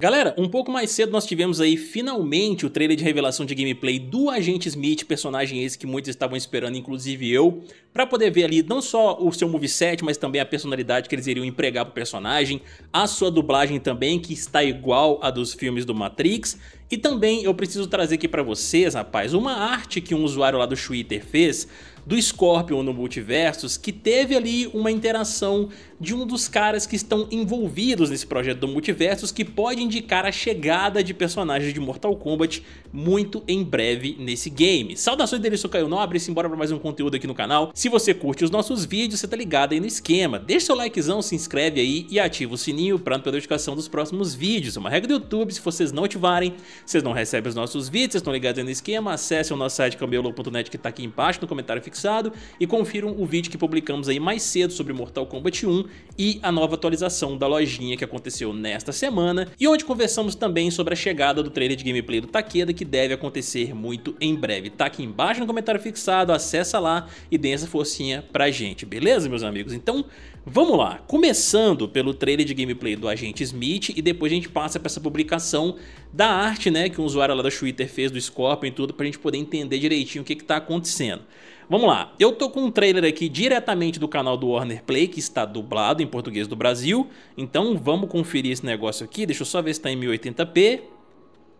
Galera, um pouco mais cedo nós tivemos aí finalmente o trailer de revelação de gameplay do Agente Smith, personagem esse que muitos estavam esperando, inclusive eu, para poder ver ali não só o seu moveset, mas também a personalidade que eles iriam empregar pro personagem, a sua dublagem também, que está igual a dos filmes do Matrix, e também eu preciso trazer aqui para vocês, rapaz, uma arte que um usuário lá do Twitter fez do Scorpion no Multiversos, que teve ali uma interação de um dos caras que estão envolvidos nesse projeto do Multiversos, que pode indicar a chegada de personagens de Mortal Kombat muito em breve nesse game. Saudações dele, sou Caio Nobre, simbora para mais um conteúdo aqui no canal. Se você curte os nossos vídeos, você tá ligado aí no esquema. Deixa seu likezão, se inscreve aí e ativa o sininho para não perder notificação dos próximos vídeos. É uma regra do YouTube, se vocês não ativarem, vocês não recebem os nossos vídeos, vocês estão ligados aí no esquema, acesse o nosso site camelo.net que tá aqui embaixo no comentário fixado e confiram o vídeo que publicamos aí mais cedo sobre Mortal Kombat 1 e a nova atualização da lojinha que aconteceu nesta semana e onde conversamos também sobre a chegada do trailer de gameplay do Takeda que deve acontecer muito em breve. Tá aqui embaixo no comentário fixado, acessa lá e dê essa forcinha pra gente, beleza meus amigos? Então vamos lá, começando pelo trailer de gameplay do Agente Smith e depois a gente passa para essa publicação da arte né, que um usuário lá da Twitter fez do Scorpion e tudo pra gente poder entender direitinho o que que tá acontecendo. Vamos lá, eu tô com um trailer aqui diretamente do canal do Warner Play, que está dublado em português do Brasil, então vamos conferir esse negócio aqui, deixa eu só ver se tá em 1080p.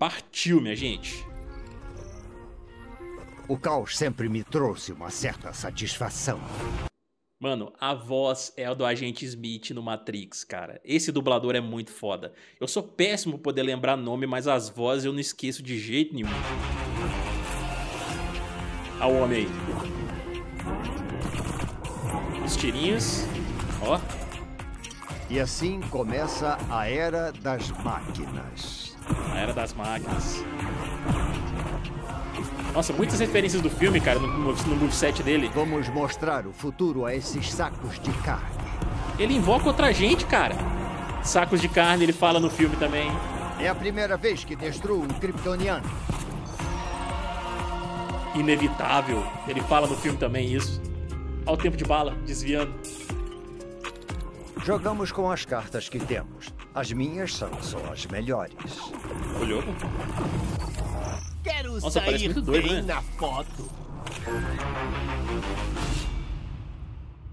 Partiu, minha gente. O caos sempre me trouxe uma certa satisfação. Mano, a voz é a do agente Smith no Matrix, cara. Esse dublador é muito foda. Eu sou péssimo por poder lembrar nome, mas as vozes eu não esqueço de jeito nenhum. Olha o homem aí os tirinhos. Ó. E assim começa a Era das Máquinas. A Era das Máquinas. Nossa, muitas referências do filme, cara, no, no moveset dele. Vamos mostrar o futuro a esses sacos de carne. Ele invoca outra gente, cara. Sacos de carne, ele fala no filme também. É a primeira vez que destruo um kryptoniano. Inevitável. Ele fala no filme também isso ao tempo de bala, desviando. Jogamos com as cartas que temos. As minhas são só as melhores. Olhou? Quero Nossa, sair muito doido, bem né? na foto.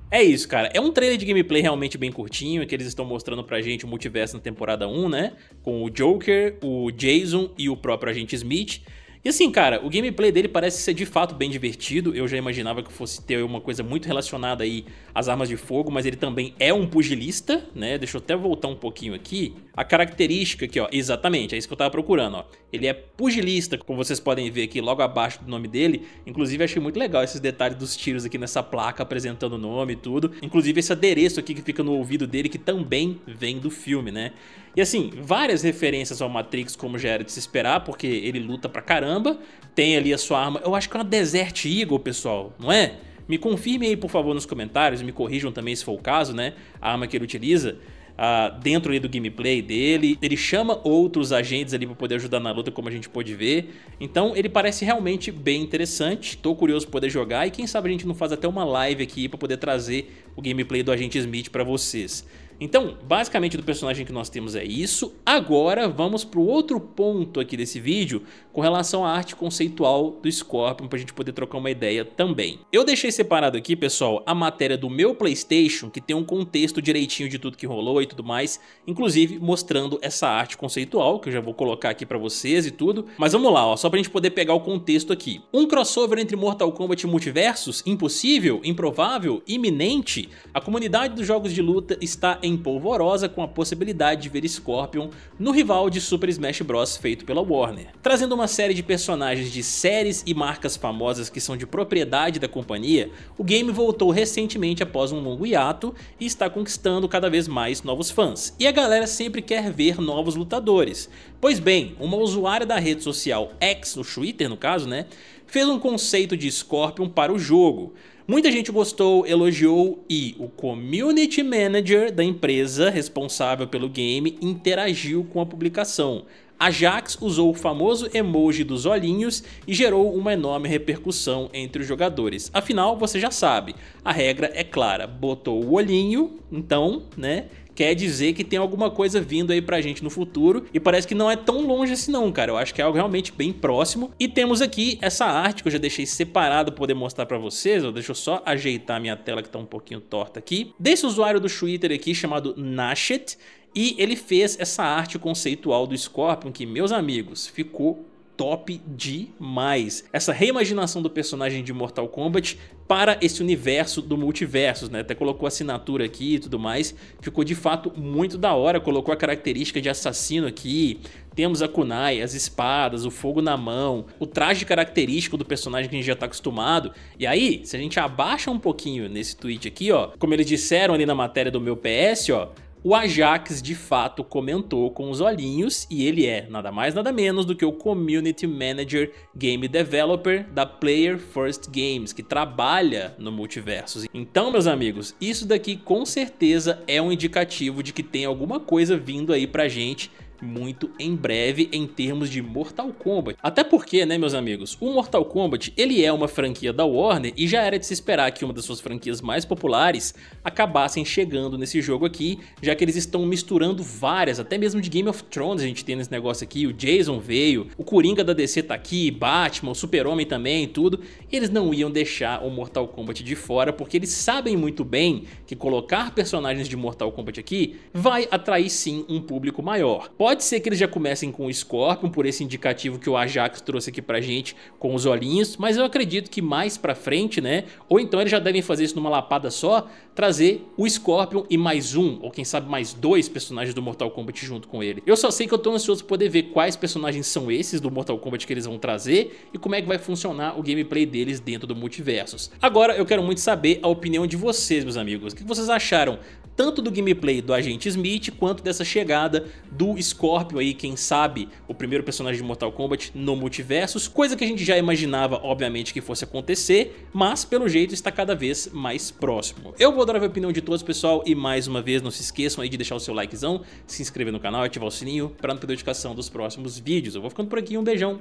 É isso, cara. É um trailer de gameplay realmente bem curtinho, que eles estão mostrando pra gente o multiverso na temporada 1, né? Com o Joker, o Jason e o próprio Agente Smith. E assim, cara, o gameplay dele parece ser de fato bem divertido. Eu já imaginava que fosse ter uma coisa muito relacionada aí às armas de fogo, mas ele também é um pugilista, né? Deixa eu até voltar um pouquinho aqui. A característica aqui, ó, exatamente, é isso que eu tava procurando, ó. Ele é pugilista, como vocês podem ver aqui logo abaixo do nome dele. Inclusive, achei muito legal esses detalhes dos tiros aqui nessa placa apresentando o nome e tudo. Inclusive, esse adereço aqui que fica no ouvido dele, que também vem do filme, né? E assim, várias referências ao Matrix, como já era de se esperar, porque ele luta pra caramba. Tem ali a sua arma, eu acho que é uma Desert Eagle, pessoal, não é? Me confirmem aí, por favor, nos comentários, me corrijam também se for o caso, né? A arma que ele utiliza. Uh, dentro ali do gameplay dele, ele chama outros agentes ali para poder ajudar na luta, como a gente pôde ver. Então ele parece realmente bem interessante, tô curioso para poder jogar e quem sabe a gente não faz até uma live aqui para poder trazer o gameplay do Agente Smith para vocês. Então, basicamente do personagem que nós temos é isso. Agora vamos para o outro ponto aqui desse vídeo com relação à arte conceitual do Scorpion para a gente poder trocar uma ideia também. Eu deixei separado aqui, pessoal, a matéria do meu Playstation que tem um contexto direitinho de tudo que rolou e tudo mais, inclusive mostrando essa arte conceitual que eu já vou colocar aqui para vocês e tudo. Mas vamos lá, ó, só para a gente poder pegar o contexto aqui. Um crossover entre Mortal Kombat e Multiversos? Impossível? Improvável? Iminente? A comunidade dos jogos de luta está em polvorosa com a possibilidade de ver Scorpion no rival de Super Smash Bros feito pela Warner. Trazendo uma série de personagens de séries e marcas famosas que são de propriedade da companhia, o game voltou recentemente após um longo hiato e está conquistando cada vez mais novos fãs. E a galera sempre quer ver novos lutadores. Pois bem, uma usuária da rede social X, o Twitter no caso, né, fez um conceito de Scorpion para o jogo. Muita gente gostou, elogiou e o community manager da empresa responsável pelo game interagiu com a publicação. A Jax usou o famoso emoji dos olhinhos e gerou uma enorme repercussão entre os jogadores. Afinal, você já sabe, a regra é clara, botou o olhinho, então, né, quer dizer que tem alguma coisa vindo aí pra gente no futuro e parece que não é tão longe assim não, cara. Eu acho que é algo realmente bem próximo. E temos aqui essa arte que eu já deixei separado pra poder mostrar pra vocês. Deixa eu só ajeitar minha tela que tá um pouquinho torta aqui. Desse usuário do Twitter aqui chamado Nashet e ele fez essa arte conceitual do Scorpion que, meus amigos, ficou top demais. Essa reimaginação do personagem de Mortal Kombat para esse universo do multiverso, né? Até colocou assinatura aqui e tudo mais. Ficou de fato muito da hora, colocou a característica de assassino aqui. Temos a kunai, as espadas, o fogo na mão, o traje característico do personagem que a gente já tá acostumado. E aí, se a gente abaixa um pouquinho nesse tweet aqui, ó, como eles disseram ali na matéria do meu PS, ó, o Ajax de fato comentou com os olhinhos e ele é nada mais nada menos do que o Community Manager Game Developer da Player First Games, que trabalha no Multiversos. Então, meus amigos, isso daqui com certeza é um indicativo de que tem alguma coisa vindo aí pra gente muito em breve em termos de Mortal Kombat. Até porque, né, meus amigos, o Mortal Kombat, ele é uma franquia da Warner e já era de se esperar que uma das suas franquias mais populares acabassem chegando nesse jogo aqui, já que eles estão misturando várias, até mesmo de Game of Thrones a gente tem nesse negócio aqui, o Jason veio, o Coringa da DC tá aqui, Batman, Super-Homem também, tudo, eles não iam deixar o Mortal Kombat de fora, porque eles sabem muito bem que colocar personagens de Mortal Kombat aqui vai atrair sim um público maior. Pode ser que eles já comecem com o Scorpion, por esse indicativo que o Ajax trouxe aqui pra gente com os olhinhos, mas eu acredito que mais pra frente, né? Ou então eles já devem fazer isso numa lapada só, trazer o Scorpion e mais um, ou quem sabe mais dois personagens do Mortal Kombat junto com ele. Eu só sei que eu tô ansioso pra poder ver quais personagens são esses do Mortal Kombat que eles vão trazer e como é que vai funcionar o gameplay deles dentro do Multiversos. Agora eu quero muito saber a opinião de vocês, meus amigos. O que vocês acharam tanto do gameplay do Agente Smith quanto dessa chegada do Scorpion aí, quem sabe, o primeiro personagem de Mortal Kombat no Multiversos, coisa que a gente já imaginava, obviamente, que fosse acontecer, mas pelo jeito está cada vez mais próximo. Eu vou dar a opinião de todos, pessoal, e mais uma vez, não se esqueçam aí de deixar o seu likezão, se inscrever no canal e ativar o sininho para não perder notificação dos próximos vídeos. Eu vou ficando por aqui, um beijão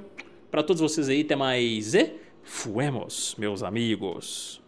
para todos vocês aí, até mais e fuemos, meus amigos.